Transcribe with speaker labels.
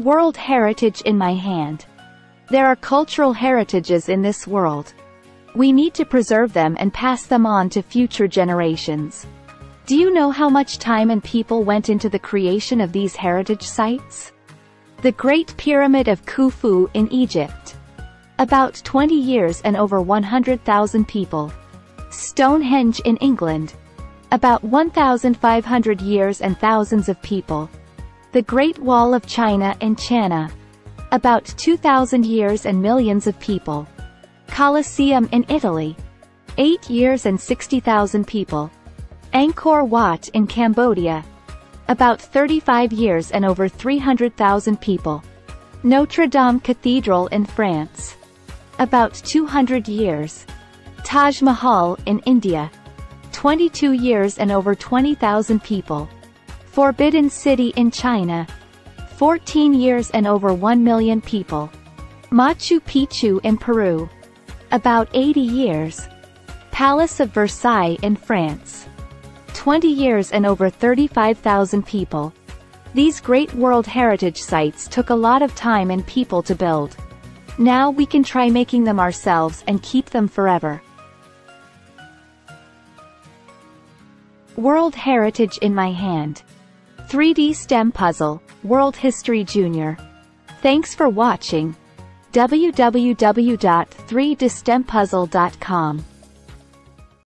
Speaker 1: World Heritage in my hand. There are cultural heritages in this world. We need to preserve them and pass them on to future generations. Do you know how much time and people went into the creation of these heritage sites? The Great Pyramid of Khufu in Egypt. About 20 years and over 100,000 people. Stonehenge in England. About 1,500 years and thousands of people. The Great Wall of China in China. About 2,000 years and millions of people. Colosseum in Italy. 8 years and 60,000 people. Angkor Wat in Cambodia. About 35 years and over 300,000 people. Notre Dame Cathedral in France. About 200 years. Taj Mahal in India. 22 years and over 20,000 people. Forbidden City in China. 14 years and over 1 million people. Machu Picchu in Peru. About 80 years. Palace of Versailles in France. 20 years and over 35,000 people. These great World Heritage Sites took a lot of time and people to build. Now we can try making them ourselves and keep them forever. World Heritage in my hand. 3D STEM Puzzle, World History Junior. Thanks for watching. www.3dstempuzzle.com